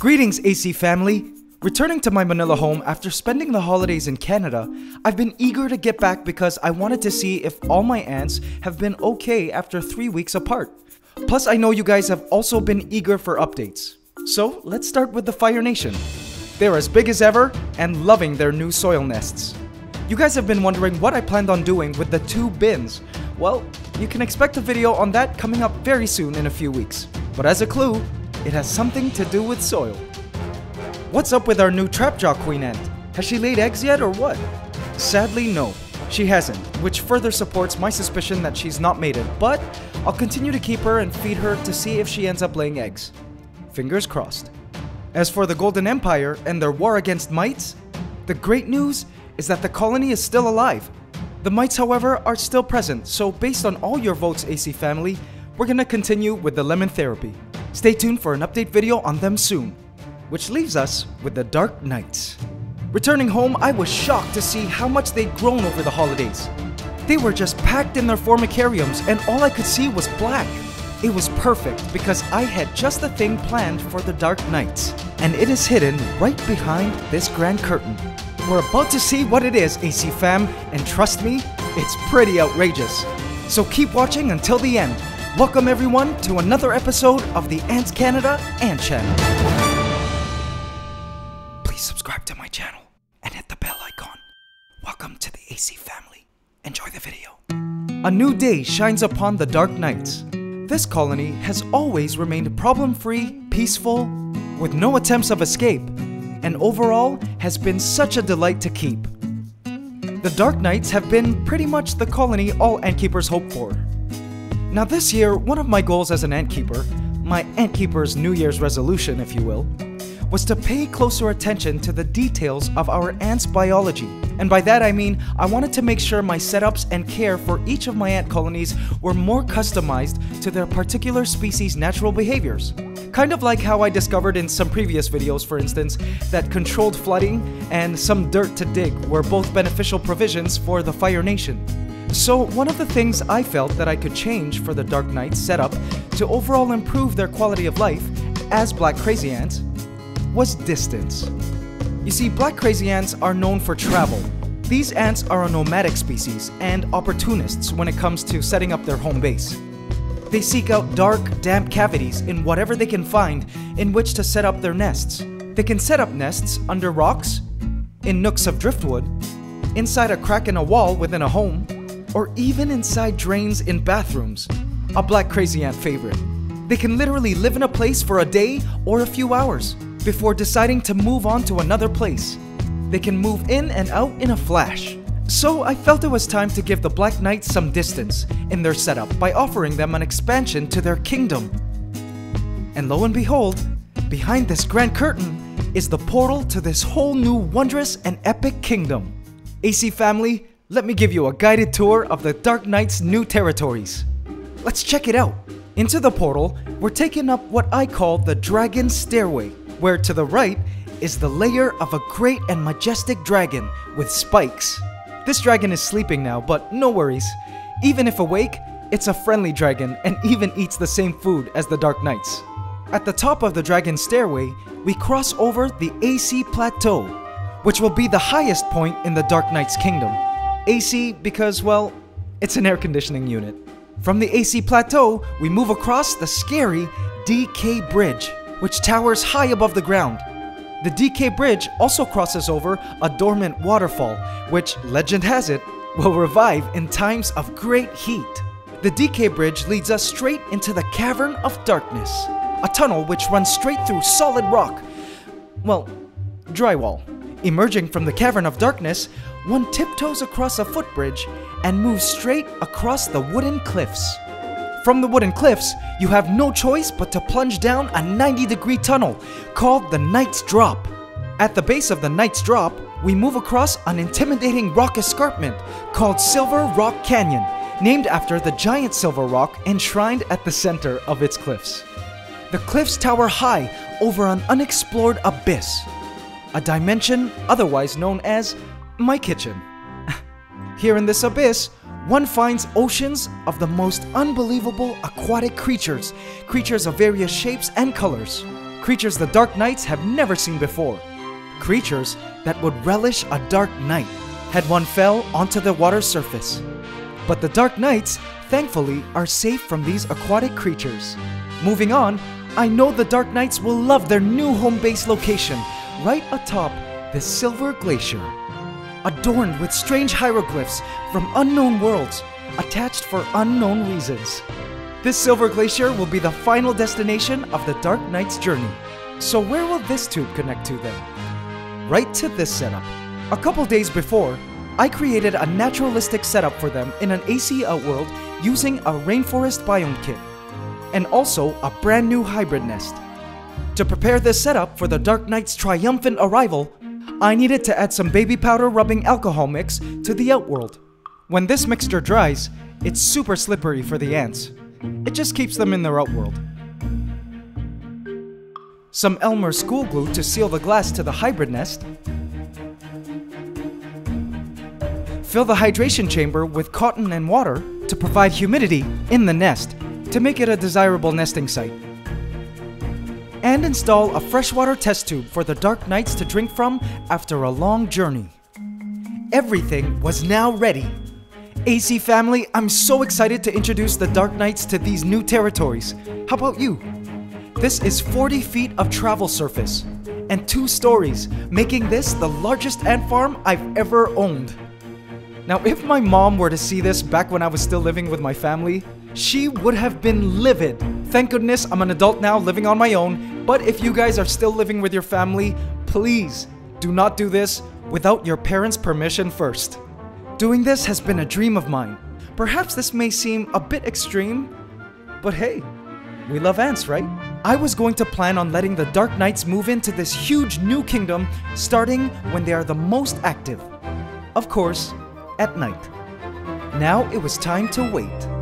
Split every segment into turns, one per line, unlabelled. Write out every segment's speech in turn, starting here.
Greetings, AC family! Returning to my Manila home after spending the holidays in Canada, I've been eager to get back because I wanted to see if all my ants have been okay after three weeks apart. Plus, I know you guys have also been eager for updates. So, let's start with the Fire Nation. They're as big as ever and loving their new soil nests. You guys have been wondering what I planned on doing with the two bins. Well, you can expect a video on that coming up very soon in a few weeks. But as a clue, it has something to do with soil. What's up with our new Trapjaw queen ant? Has she laid eggs yet or what? Sadly, no. She hasn't, which further supports my suspicion that she's not mated, but I'll continue to keep her and feed her to see if she ends up laying eggs. Fingers crossed. As for the Golden Empire and their war against mites, the great news is that the colony is still alive. The mites, however, are still present, so based on all your votes, AC family, we're gonna continue with the lemon therapy. Stay tuned for an update video on them soon. Which leaves us with the Dark Knights. Returning home, I was shocked to see how much they'd grown over the holidays. They were just packed in their formicariums and all I could see was black. It was perfect because I had just the thing planned for the Dark Knights, and it is hidden right behind this grand curtain. We're about to see what it is, AC fam, and trust me, it's pretty outrageous. So keep watching until the end. Welcome everyone to another episode of the Ants Canada Ant Channel. Please subscribe to my channel and hit the bell icon. Welcome to the AC family. Enjoy the video. A new day shines upon the Dark Knights. This colony has always remained problem free, peaceful, with no attempts of escape, and overall has been such a delight to keep. The Dark Knights have been pretty much the colony all ant keepers hope for. Now, this year, one of my goals as an ant keeper, my ant keeper's New Year's resolution, if you will, was to pay closer attention to the details of our ants' biology. And by that I mean, I wanted to make sure my setups and care for each of my ant colonies were more customized to their particular species' natural behaviors. Kind of like how I discovered in some previous videos, for instance, that controlled flooding and some dirt to dig were both beneficial provisions for the Fire Nation. So, one of the things I felt that I could change for the Dark Knights setup to overall improve their quality of life as Black Crazy Ants was distance. You see, black crazy ants are known for travel. These ants are a nomadic species and opportunists when it comes to setting up their home base. They seek out dark, damp cavities in whatever they can find in which to set up their nests. They can set up nests under rocks, in nooks of driftwood, inside a crack in a wall within a home, or even inside drains in bathrooms. A black crazy ant favorite. They can literally live in a place for a day or a few hours before deciding to move on to another place. They can move in and out in a flash. So I felt it was time to give the Black Knights some distance in their setup by offering them an expansion to their kingdom. And lo and behold, behind this grand curtain is the portal to this whole new wondrous and epic kingdom. AC family, let me give you a guided tour of the Dark Knight's new territories. Let's check it out. Into the portal, we're taking up what I call the Dragon Stairway where to the right is the lair of a great and majestic dragon with spikes. This dragon is sleeping now, but no worries. Even if awake, it's a friendly dragon and even eats the same food as the Dark Knights. At the top of the dragon stairway, we cross over the AC Plateau, which will be the highest point in the Dark Knight's kingdom. AC because, well, it's an air conditioning unit. From the AC Plateau, we move across the scary DK Bridge, which towers high above the ground. The DK Bridge also crosses over a dormant waterfall, which, legend has it, will revive in times of great heat. The DK Bridge leads us straight into the Cavern of Darkness, a tunnel which runs straight through solid rock. Well, drywall. Emerging from the Cavern of Darkness, one tiptoes across a footbridge and moves straight across the wooden cliffs. From the wooden cliffs, you have no choice but to plunge down a 90 degree tunnel called the Knight's Drop. At the base of the Knight's Drop, we move across an intimidating rock escarpment called Silver Rock Canyon, named after the giant silver rock enshrined at the center of its cliffs. The cliffs tower high over an unexplored abyss, a dimension otherwise known as my kitchen. Here in this abyss, one finds oceans of the most unbelievable aquatic creatures, creatures of various shapes and colors, creatures the Dark Knights have never seen before. Creatures that would relish a Dark Knight had one fell onto the water's surface. But the Dark Knights, thankfully, are safe from these aquatic creatures. Moving on, I know the Dark Knights will love their new home base location, right atop the Silver Glacier. Adorned with strange hieroglyphs from unknown worlds, attached for unknown reasons. This Silver Glacier will be the final destination of the Dark Knight's journey. So where will this tube connect to then? Right to this setup. A couple days before, I created a naturalistic setup for them in an AC Outworld using a rainforest biome kit, and also a brand new hybrid nest. To prepare this setup for the Dark Knight's triumphant arrival, I needed to add some baby powder rubbing alcohol mix to the Outworld. When this mixture dries, it's super slippery for the ants. It just keeps them in their Outworld. Some Elmer school glue to seal the glass to the hybrid nest, Fill the hydration chamber with cotton and water to provide humidity in the nest to make it a desirable nesting site. And install a freshwater test tube for the Dark Knights to drink from after a long journey. Everything was now ready. AC family, I'm so excited to introduce the Dark Knights to these new territories. How about you? This is 40 feet of travel surface and two stories, making this the largest ant farm I've ever owned. Now, if my mom were to see this back when I was still living with my family, she would have been livid. Thank goodness I'm an adult now living on my own, but if you guys are still living with your family, please do not do this without your parents' permission first. Doing this has been a dream of mine. Perhaps this may seem a bit extreme, but hey, we love ants, right? I was going to plan on letting the Dark Knights move into this huge new kingdom starting when they are the most active. Of course, at night. Now it was time to wait.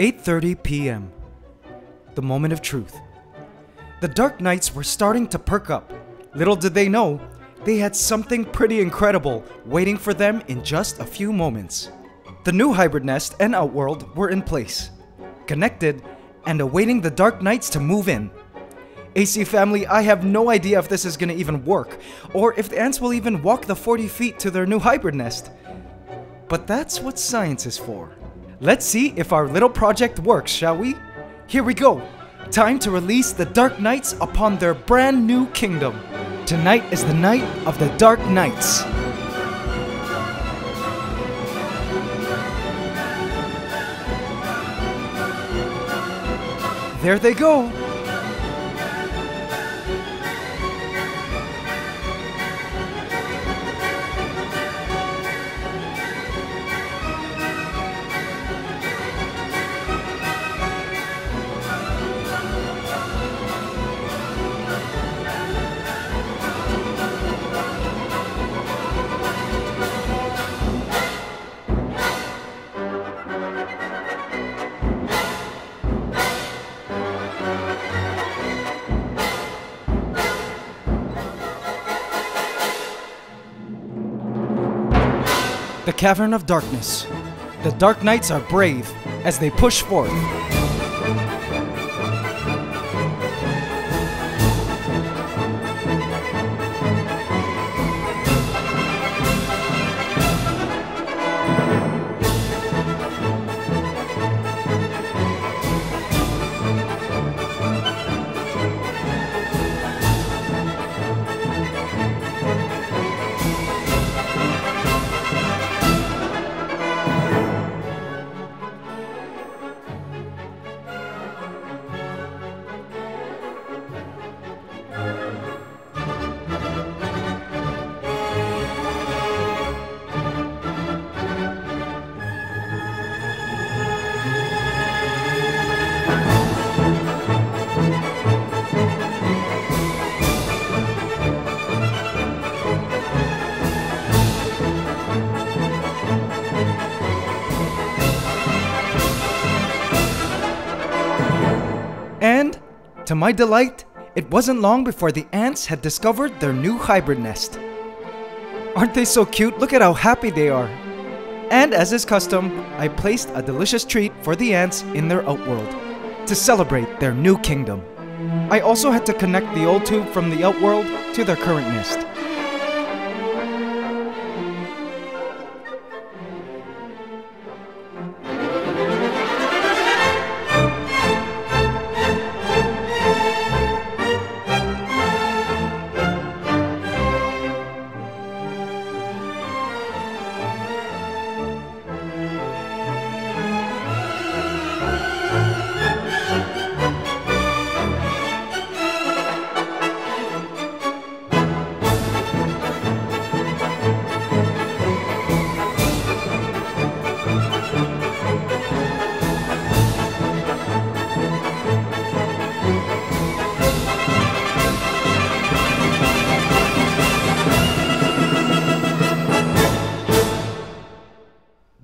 Eight thirty p.m. The moment of truth. The Dark Knights were starting to perk up. Little did they know, they had something pretty incredible waiting for them in just a few moments. The new hybrid nest and outworld were in place, connected, and awaiting the Dark Knights to move in. AC family, I have no idea if this is gonna even work, or if the ants will even walk the 40 feet to their new hybrid nest. But that's what science is for. Let's see if our little project works, shall we? Here we go! Time to release the Dark Knights upon their brand new kingdom. Tonight is the night of the Dark Knights. There they go. The Cavern of Darkness. The Dark Knights are brave as they push forth. My delight, it wasn't long before the ants had discovered their new hybrid nest. Aren't they so cute? Look at how happy they are. And as is custom, I placed a delicious treat for the ants in their outworld to celebrate their new kingdom. I also had to connect the old tube from the outworld to their current nest.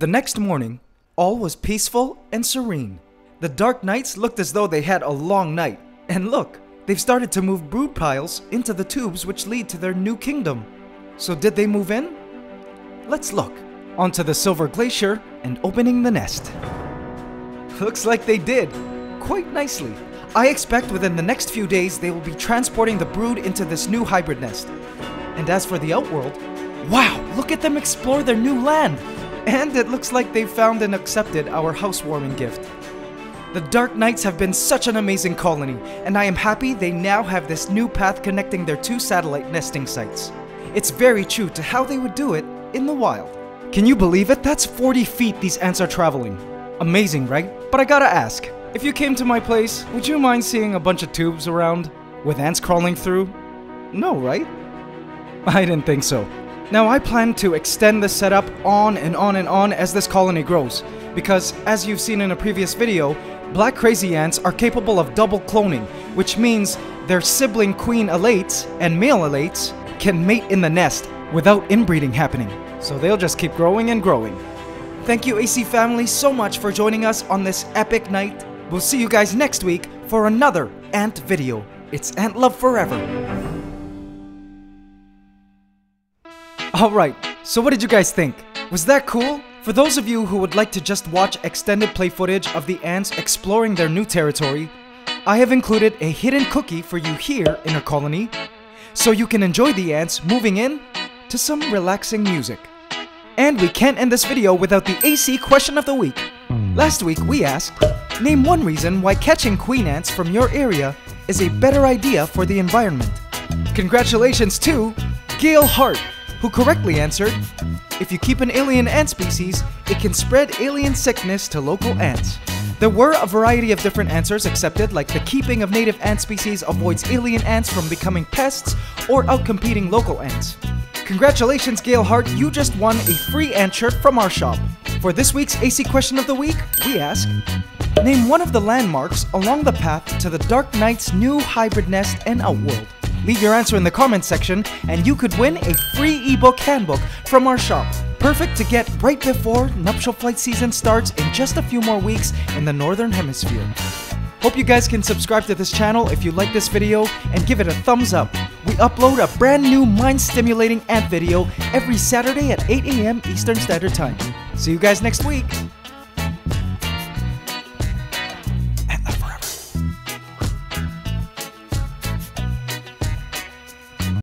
The next morning, all was peaceful and serene. The dark Knights looked as though they had a long night. And look, they've started to move brood piles into the tubes which lead to their new kingdom. So did they move in? Let's look. Onto the silver glacier and opening the nest. Looks like they did. Quite nicely. I expect within the next few days they will be transporting the brood into this new hybrid nest. And as for the outworld, wow, look at them explore their new land! And it looks like they've found and accepted our housewarming gift. The Dark Knights have been such an amazing colony, and I am happy they now have this new path connecting their two satellite nesting sites. It's very true to how they would do it in the wild. Can you believe it? That's 40 feet these ants are traveling. Amazing, right? But I gotta ask, if you came to my place, would you mind seeing a bunch of tubes around with ants crawling through? No, right? I didn't think so. Now I plan to extend this setup on and on and on as this colony grows, because as you've seen in a previous video, black crazy ants are capable of double cloning, which means their sibling queen alates and male alates can mate in the nest without inbreeding happening. So they'll just keep growing and growing. Thank you AC family so much for joining us on this epic night. We'll see you guys next week for another ant video. It's Ant Love Forever. Alright, so what did you guys think? Was that cool? For those of you who would like to just watch extended play footage of the ants exploring their new territory, I have included a hidden cookie for you here in our colony, so you can enjoy the ants moving in to some relaxing music. And we can't end this video without the AC question of the week. Last week we asked, name one reason why catching queen ants from your area is a better idea for the environment. Congratulations to Gail Hart who correctly answered, If you keep an alien ant species, it can spread alien sickness to local ants. There were a variety of different answers accepted, like the keeping of native ant species avoids alien ants from becoming pests or outcompeting local ants. Congratulations, Gail Hart, you just won a free ant shirt from our shop. For this week's AC question of the week, we ask Name one of the landmarks along the path to the Dark Knight's new hybrid nest and outworld. Leave your answer in the comments section and you could win a free ebook handbook from our shop. Perfect to get right before nuptial flight season starts in just a few more weeks in the Northern Hemisphere. Hope you guys can subscribe to this channel if you like this video and give it a thumbs up. We upload a brand new mind-stimulating ant video every Saturday at 8 a.m. Eastern Standard Time. See you guys next week!